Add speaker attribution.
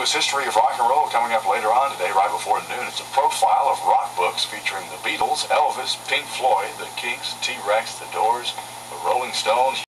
Speaker 1: continuous history of rock and roll coming up later on today, right before noon. It's a profile of rock books featuring the Beatles, Elvis, Pink Floyd, the Kinks, T-Rex, the Doors, the Rolling Stones.